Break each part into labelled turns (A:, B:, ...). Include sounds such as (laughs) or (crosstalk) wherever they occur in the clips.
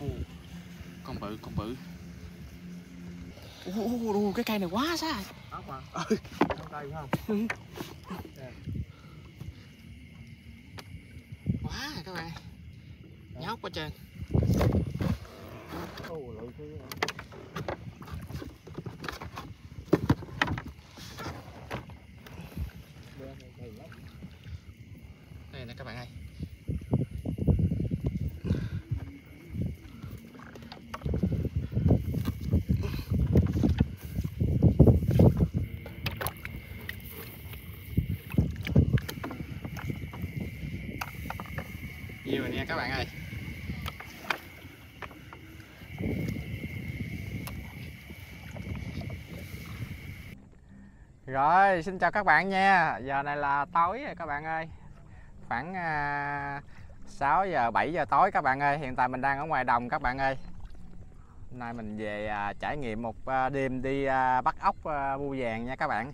A: Ồ, con bự con bự. Ồ, ồ, cái cây này quá xa.
B: Ốc mà
A: ừ.
B: cây không
A: quá rồi các bạn. Nhóc
B: Ồ, cái dày lắm.
A: đây nè các bạn ơi nhiều rồi nha các bạn ơi rồi, xin chào các bạn nha. Giờ này là tối rồi các bạn ơi. Khoảng à, 6 giờ 7 giờ tối các bạn ơi. Hiện tại mình đang ở ngoài đồng các bạn ơi. Hôm nay mình về à, trải nghiệm một à, đêm đi à, bắt ốc à, bu vàng nha các bạn.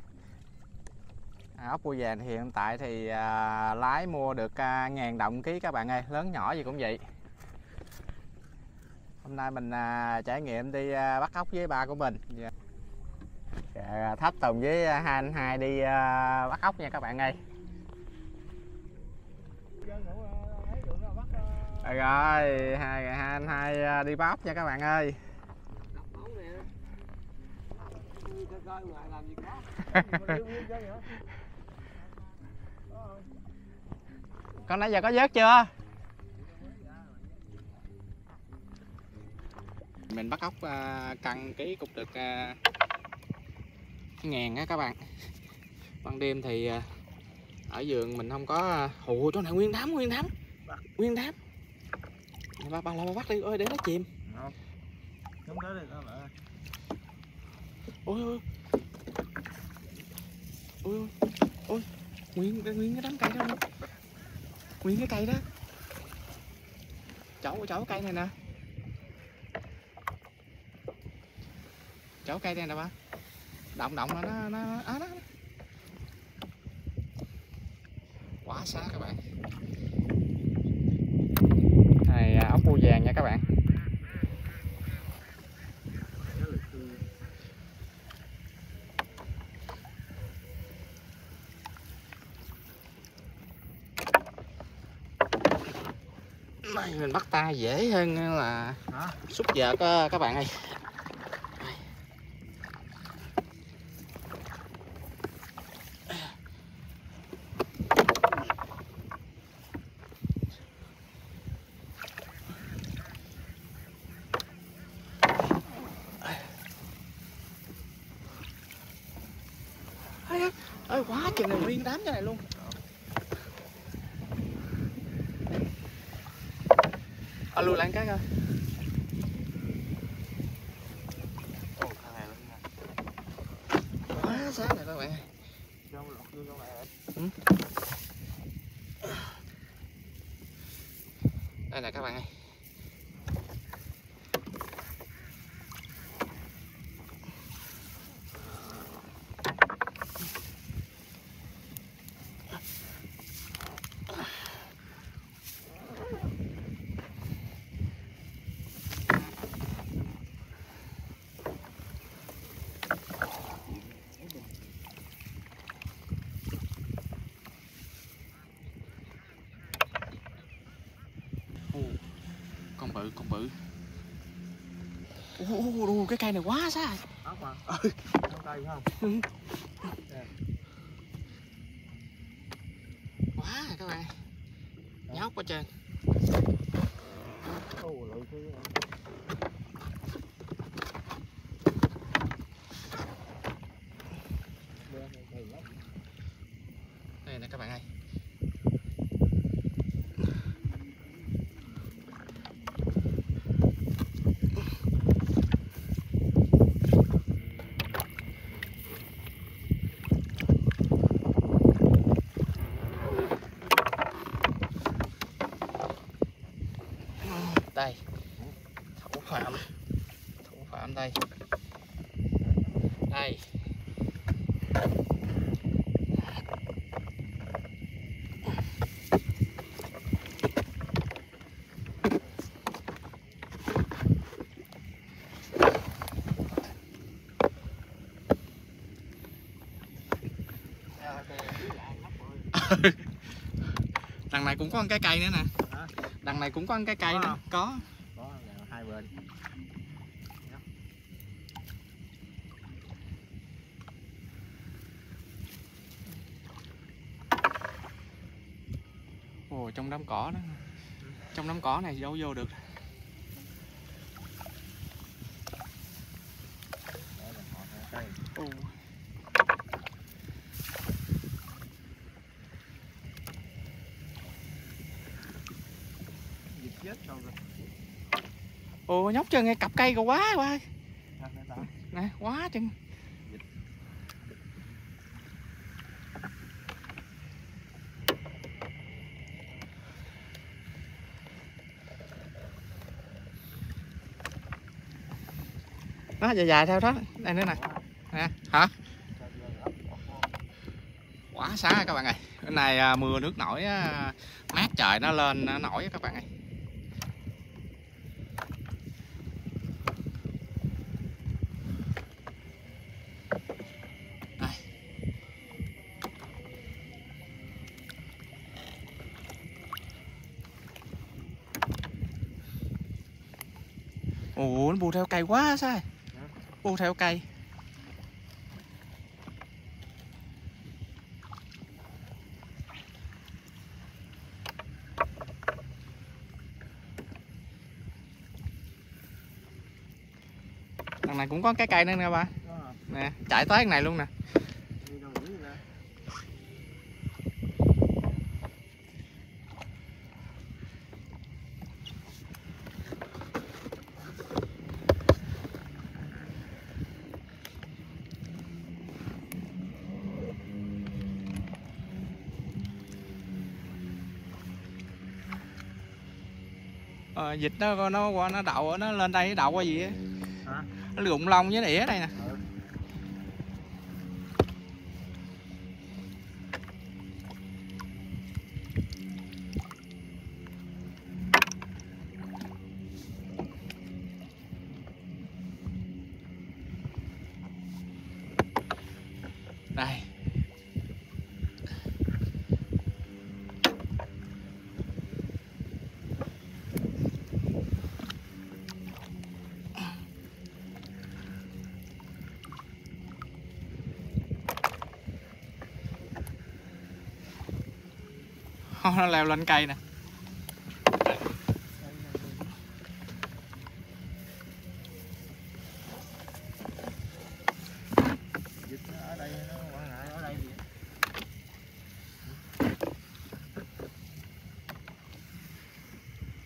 A: À, ốc bu vàng thì hiện tại thì à, lái mua được à, ngàn đồng ký các bạn ơi, lớn nhỏ gì cũng vậy. Hôm nay mình à, trải nghiệm đi à, bắt ốc với ba của mình. Dạ. Dạ, thách Tùng với à, hai anh hai đi à, bắt ốc nha các bạn ơi. Rồi, rồi hai hai anh hai à, đi bắt ốc nha các bạn ơi. (laughs) Con nãy giờ có vớt chưa? Mình bắt ốc à, căng cân ký được ngàn á các bạn. Ban đêm thì à, ở giường mình không có à, ồ chỗ này nguyên đám nguyên đám nguyên đám. Ba ba ba bắt đi ơi để nó chìm.
B: Chống tới đây tao lại.
A: ôi ôi ôi. Ôi ôi nguyên nguyên cái đám cây đó nguyên cái cây đó. Chỗ chỗ cây này nè. Chỗ cây này nè ba động động là nó nó á đó, quá xa các bạn. Này à, ốc bu vàng nha các bạn. Này mình bắt tay dễ hơn là xúc vợt á, các bạn ơi ơi quá chừng này nguyên đám cho này luôn ở
B: cát thôi này
A: quá sáng này các bạn
B: này
A: đây nè các bạn ơi Ồ, con bự con bự ồ, ồ, ồ, cái cây này quá xa.
B: Ốc
A: ừ.
B: cây không
A: quá rồi các bạn nhóc quá trơn
B: Ồ, lụi cái Đen này dày lắm.
A: đây nè các bạn ơi đây thủ phạm thủ phạm đây đây đằng này cũng có một cái cây nữa nè. Đằng này cũng có một cái cây nữa có.
B: Có hai bên.
A: Ồ trong đám cỏ đó. Trong đám cỏ này đâu vô được
B: đó là họ hai cây
A: ồ
B: dịch chết đâu rồi
A: ồ nhóc chân nghe cặp cây rồi quá quá.
B: Nè
A: quá chân nó dài dài theo đó. Đây nữa nè. Nè hả? Quá sáng các bạn ơi. Cái này à, mưa nước nổi á, mát trời nó lên nó nổi các bạn ơi Đây. ủa nó bu theo cây quá sao bu theo cây đằng này cũng có cái cây nữa nè ba
B: hả?
A: nè chạy tới cái này luôn nè
B: đi đâu nghĩ ra
A: ờ, dịch nó nó qua nó đậu nó lên đây nó đậu qua gì á. Nó rụng lông với đĩa đây nè nó leo lên cây nè.
B: Dịch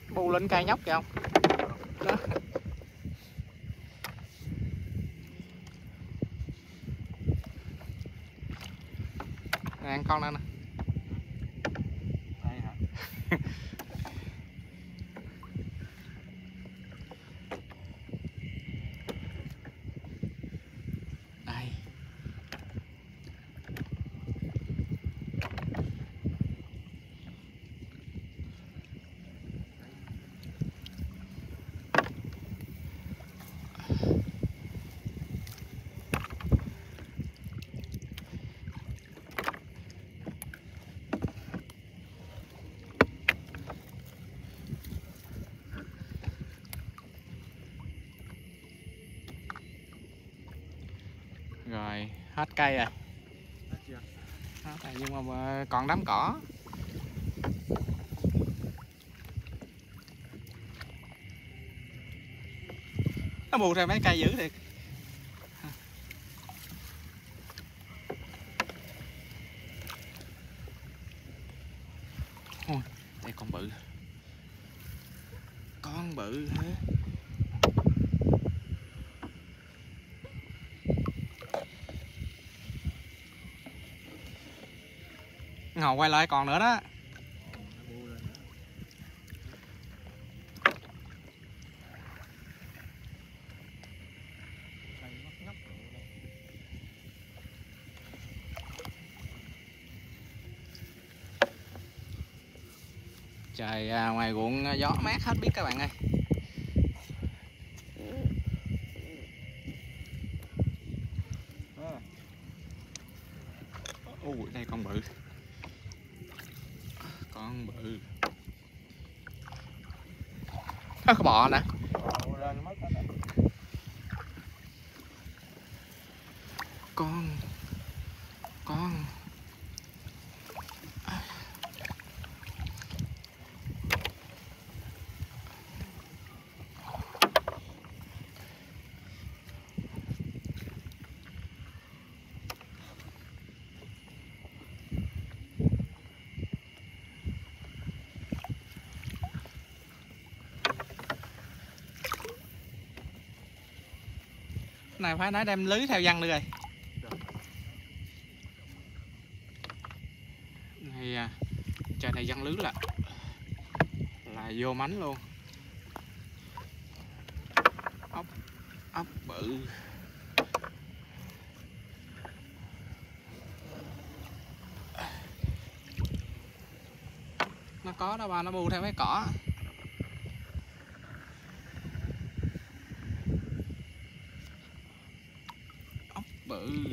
A: bu lên cây nhóc kìa không? Đó. nè con đây nè
B: đây hả
A: đây rồi hết cây rồi
B: hết chưa?
A: Hết rồi nhưng mà còn đám cỏ. Nó bù ra mấy cây dữ thiệt Ôi, đây con bự con bự hả ngầu quay lại còn nữa đó. Trời à, ngoài ruộng à, gió mát hết biết các bạn ơi.
B: Ờ,
A: đây con bự con bự. À, có bò nè. Con. Con. Phải nói đem lưới theo văn nữa rồi. Này à, trời này văn lưới là là vô mánh luôn. Ốc ốc bự. Nó có đó ba nó bu theo mấy cỏ.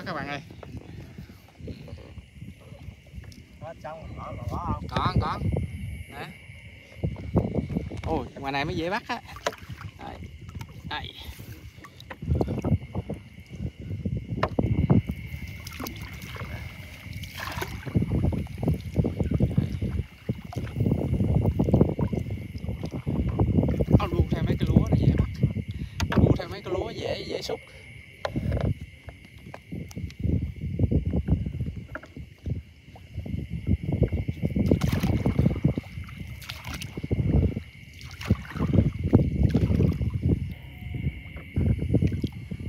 A: quá các bạn ơi.
B: Có trong có không?
A: có nè. Ôi, ngoài này mới dễ bắt á. Đây. Đây Ô, lu theo mấy cái lúa này dễ bắt lu theo mấy cái lúa dễ dễ xúc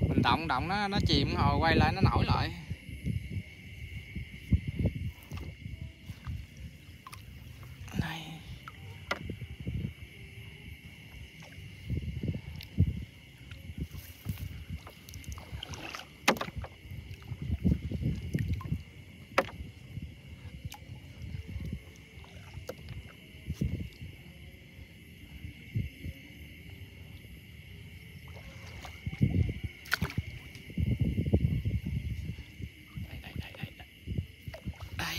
A: mình động động nó nó chìm hồi quay lại nó nổi lại này đây đây đây đây đây đây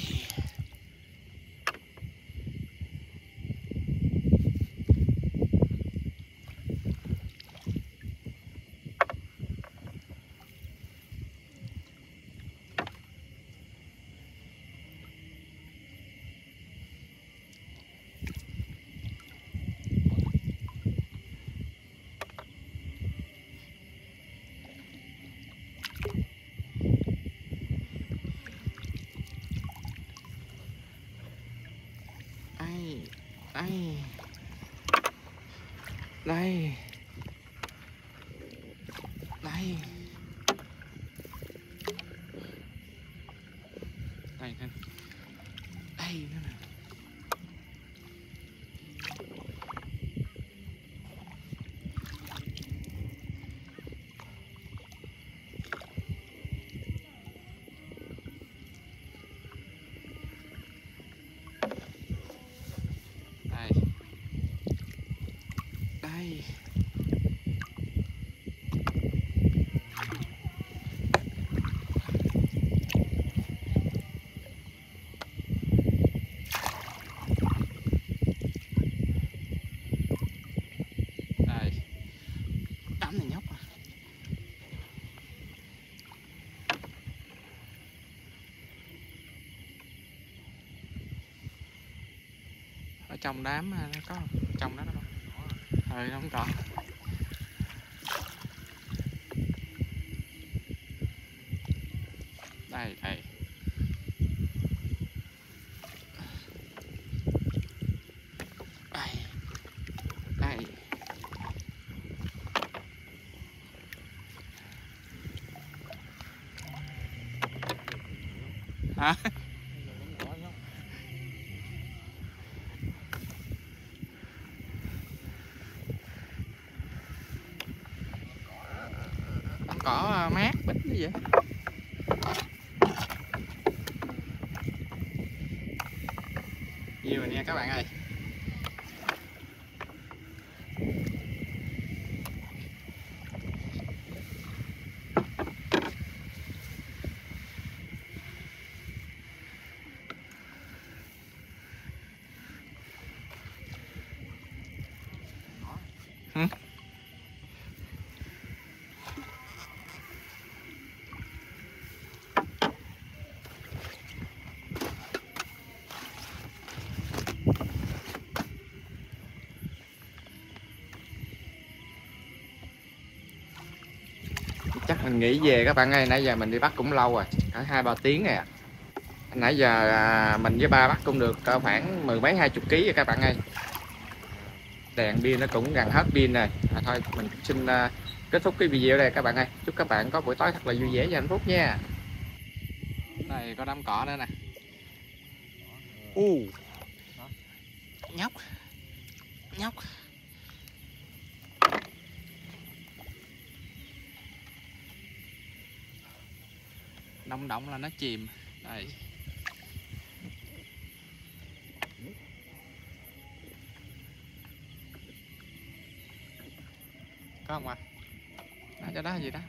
A: đây đây. Đây. Ai. trong đám à, nó có trong đó nó ừ không còn
C: đây đây. Huh? Mát mình nghỉ về các bạn ơi nãy giờ mình đi bắt cũng lâu rồi cả hai ba tiếng rồi à. nãy giờ à, mình với ba bắt cũng được cỡ khoảng mười mấy hai chục ký rồi các bạn ơi. Đèn pin nó cũng gần hết pin rồi. À, thôi mình xin à, kết thúc cái video đây các bạn ơi. Chúc các bạn có buổi tối thật là vui vẻ và hạnh phúc nha. Đây có đám cỏ nữa nè. U nhóc. Nhóc đông động là nó chìm. Đây. Có không ạ? À? cho đó gì đó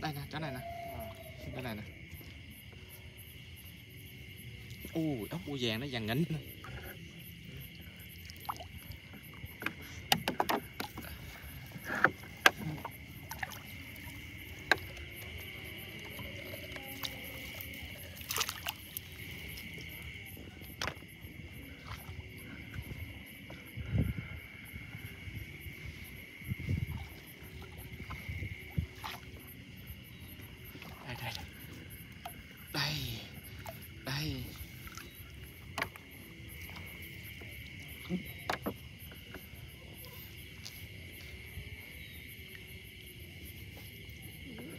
C: đây nè chỗ này nè chỗ này nè u ốc bu vàng nó vàng nghỉnh đây đây đây đây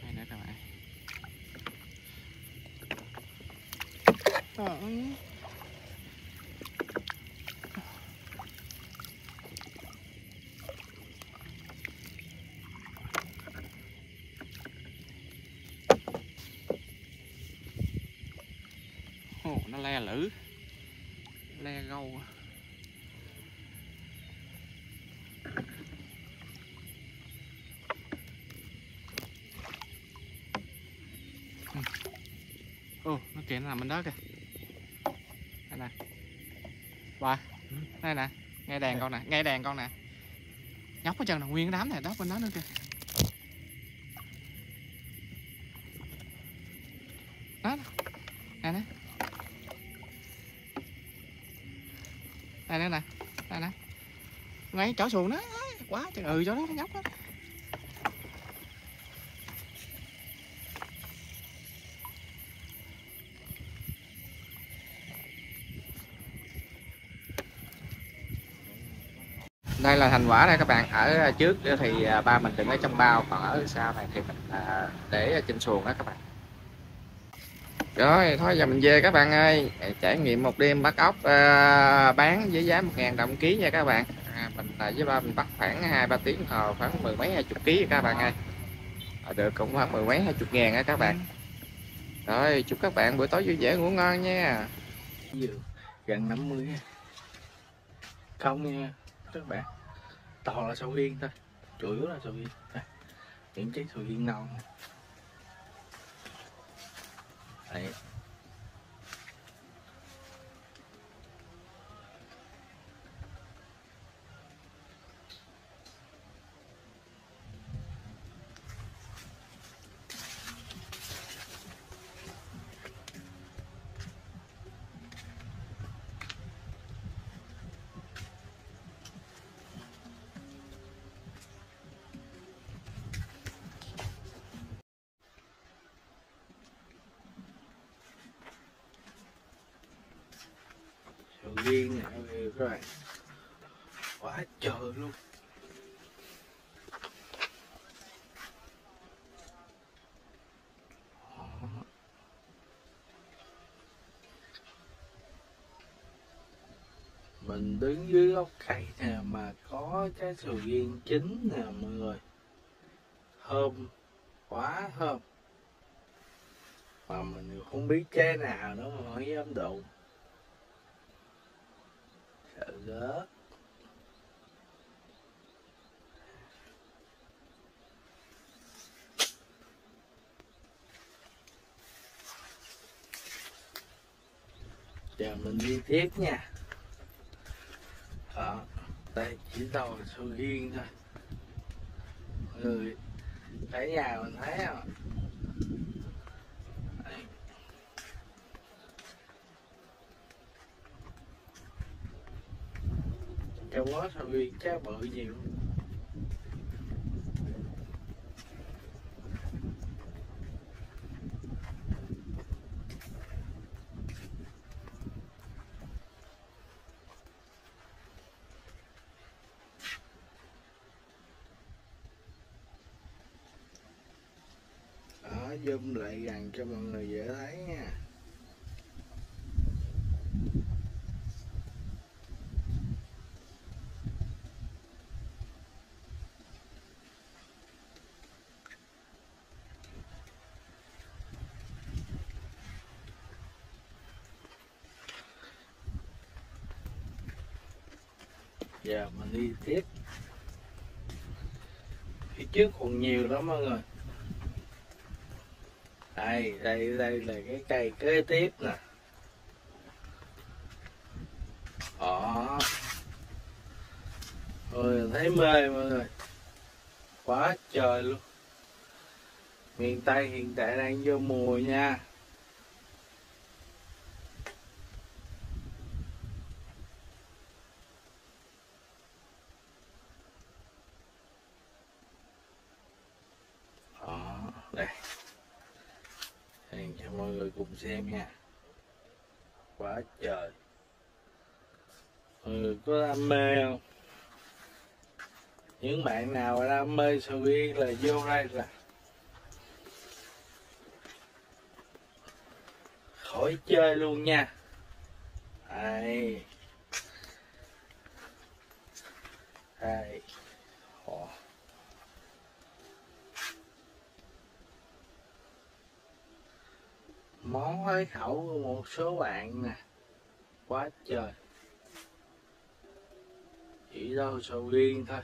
C: đây nữa các bạn Ờ. Ồ, nó le lử le gâu Ừ. ồ nó kẹn nó nằm bên đó kìa đây nè ba đây nè nghe đèn con nè nghe đèn con nè. Nhóc ở chân là nguyên đám này, đó, bên đó nữa kìa. Đó nè nè. Đây nữa nè. Đây nè. Ngay chỗ xuồng đó quá trời ừ chỗ đó nó nhóc đó đây là thành quả đây các bạn. Ở à, trước thì à, ba mình đựng ở trong bao còn ở sau này thì mình à, để ở trên xuồng đó các bạn. Rồi thôi giờ mình về các bạn ơi. Trải nghiệm một đêm bắt ốc bán với giá 1.000 đồng ký nha các bạn. À, mình với ba mình bắt khoảng hai ba tiếng hồ khoảng mười mấy hai chục ký các bạn ơi. À, được cũng khoảng mười mấy hai chục ngàn á các bạn. Rồi chúc các bạn buổi tối vui vẻ ngủ ngon nha.
B: Gần 50 không nha các bạn toàn là sầu riêng thôi chủ yếu là sầu riêng Đây, những trái sầu riêng non. Đấy. Riêng này các bạn. Quá trời luôn. Mình đứng dưới gốc cây nè, mà có trái sầu riêng chín nè, mọi người. Thơm quá thơm mà mình không biết trái nào nữa mà không dám đụng giữa giờ mình đi tiếp nha. Đó, đây, chỉ đầu sầu riêng thôi. Người thấy nhà mình thấy không? Quá đó sầu riêng bự nhiều. Đó zoom lại gần cho mọi người dễ thấy nha Dạ, giờ mình đi tiếp phía trước còn nhiều lắm mọi người. Đây đây đây là cái cây kế tiếp nè. Đó. Ôi, thấy mê mọi người. Quá trời luôn. Miền tây hiện tại đang vô mùa nha đó đây Đây, cho mọi người cùng xem nha quá trời mọi người có đam mê không những bạn nào đam mê sầu riêng là vô đây là khỏi chơi luôn nha. Đây đây Ồ. món hới khẩu của một số bạn nè. Quá trời. Chỉ đâu sầu riêng thôi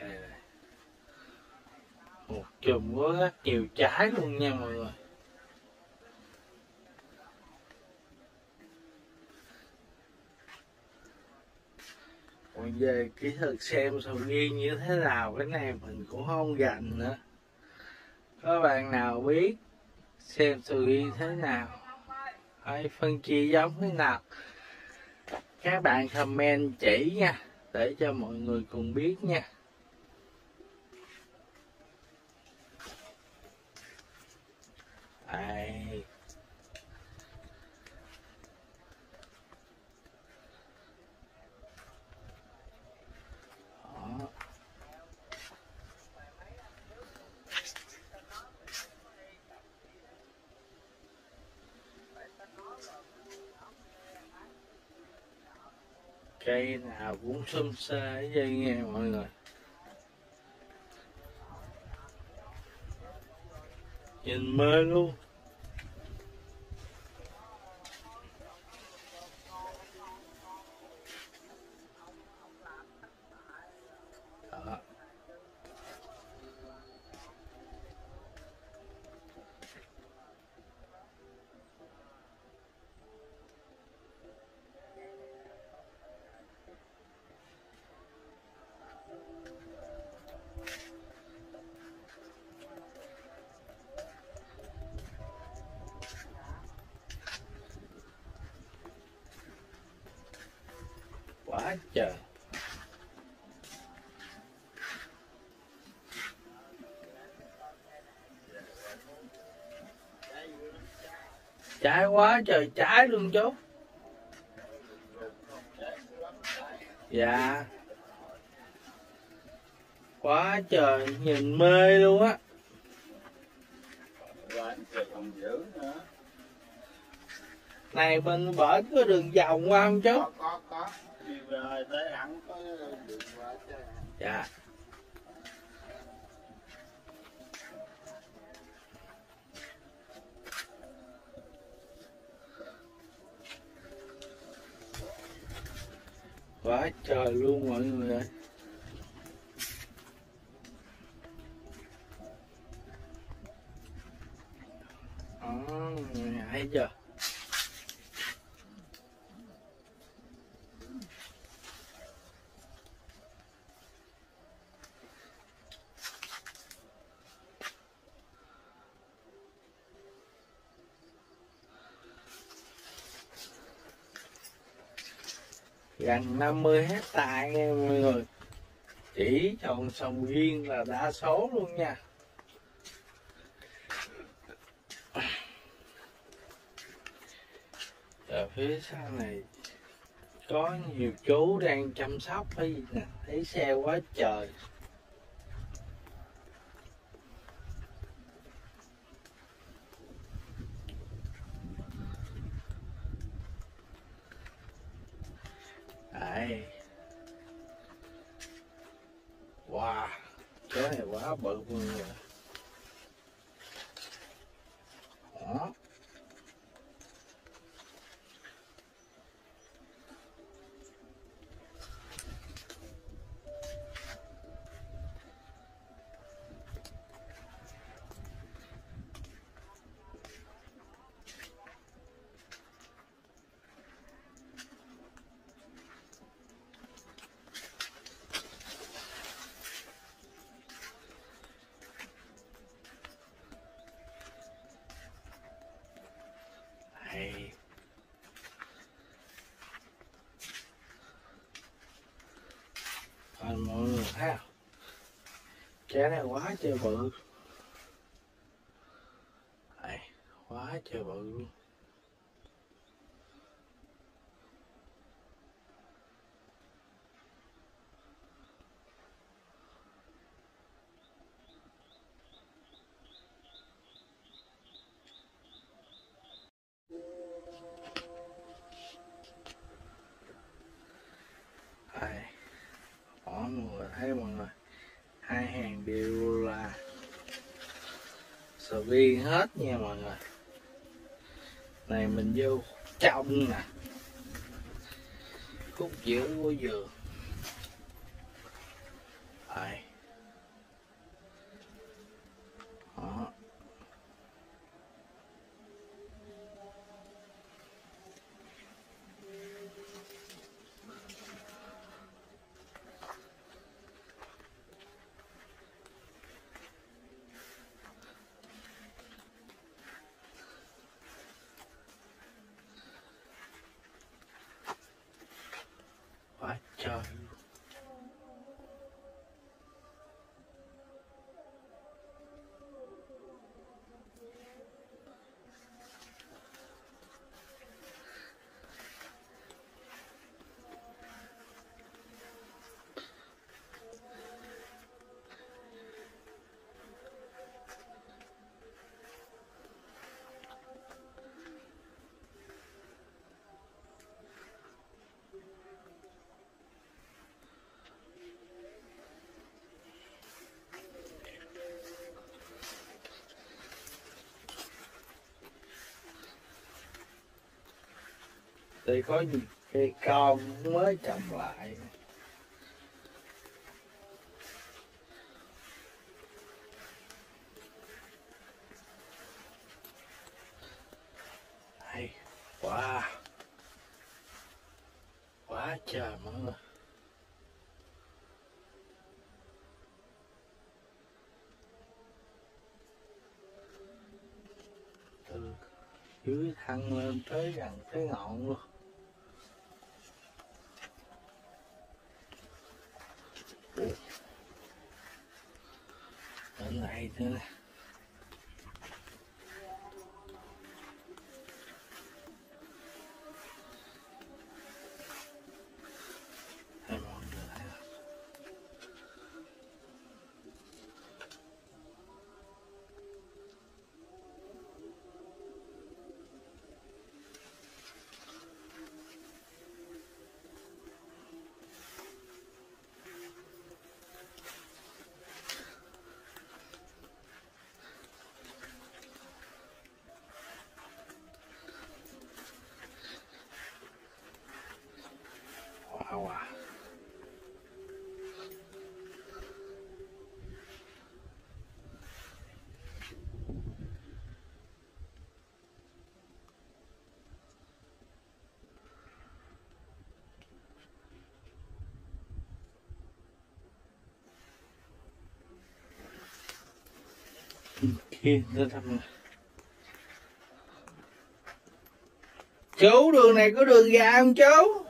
B: Đây này một chùm có trái luôn nha mọi người. Còn về kỹ thuật xem sầu riêng như thế nào, cái này mình cũng không gành nữa. Có bạn nào biết xem sầu riêng thế nào? Hay phân chia giống thế nào? Các bạn comment chỉ nha, để cho mọi người cùng biết nha Đây. Đó cây nào cũng xum xa ở đây nghe mọi người. Nhìn mê luôn. Trái quá trời trái luôn chú dạ. Quá trời nhìn mê luôn á. Này bên bển có đường vòng qua không chú
D: có có có. Tới hẳn có đường qua chứ.
B: Dạ quá trời luôn mọi người ơi. Ờ, Đó, thấy chưa? Gần 50 hectare nha mọi người. Chỉ trồng sầu riêng là đa số luôn nha. Ở phía sau này có nhiều chú đang chăm sóc cái gì nè, thấy xe quá trời. Thấy không? À? Trái này quá trời bự. Đấy, quá trời bự luôn. Đấy. Đó mọi người thấy mọi người hai hàng đều là sầu riêng hết nha mọi người này mình vô trong nè khúc giữa của vườn Đấy. Đó. quá trời luôn. Đây có những cây con mới trồng lại. Hay quá. Quá trời mọi từ dưới thăng lên tới gần tới ngọn luôn. Ở chú đường này có đường gà không chú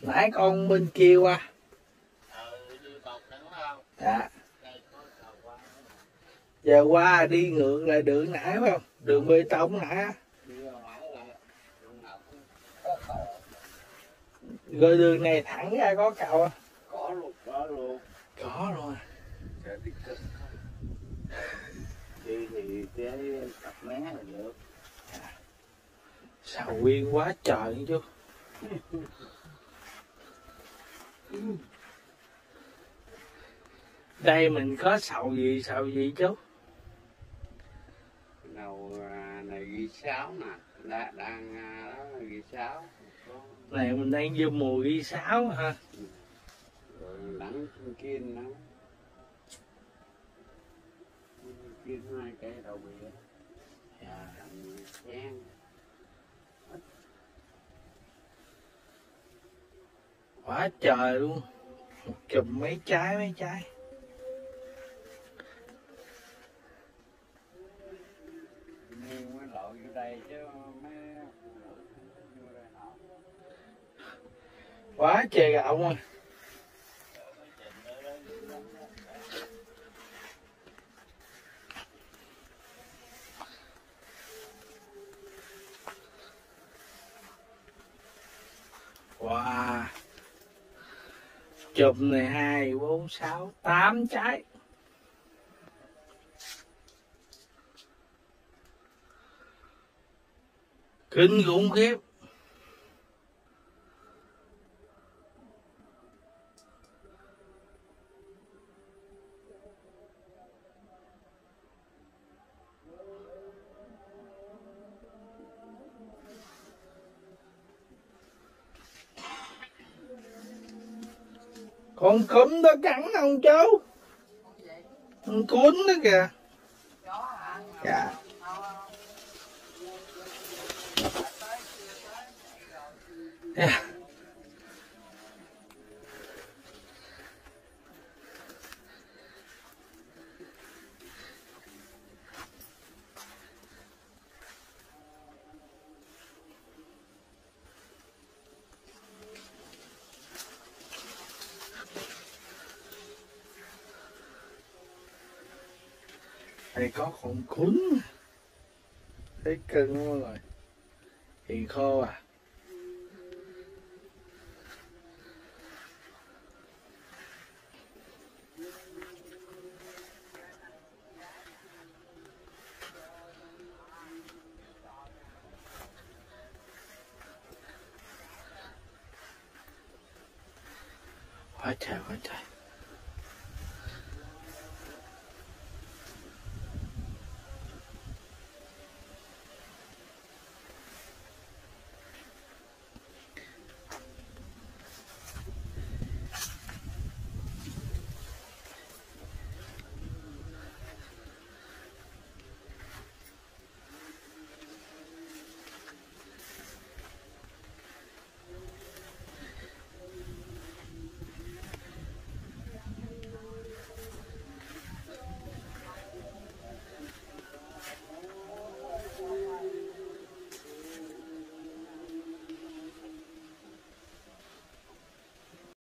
B: nãy con bên kia qua. Dạ. Giờ qua đi ngược lại đường nãy phải không? Đường bê tông nãy á. rồi đường này thẳng ra có cầu không
D: có luôn có luôn
B: có rồi
D: Sẽ đi cực đi thì cái cặp mé là được
B: nguyên quá trời chứ. Đây mình có sầu gì sầu gì chú
D: đầu à, này ghi sáo nè. Đã đang à, đó là ghi sáo.
B: Này mình đang vô mùa ghi sáo ha
D: rồi đắng kiên nó kiên hai cái đầu bìa.
B: Dạ.
D: làm chén
B: quá trời luôn. Chùm mấy trái mấy trái.
D: Quá trời gạo luôn. Wow chứ mấy vô đây nọ
B: quá trời gạo mà wow chùm này hai bốn sáu tám trái. Kinh khủng khiếp. Con cúm nó cắn ông cháu. Con cuốn đó kìa. Dạ. Yeah. Đây có con cún thấy cưng quá rồi. Hiện khô à?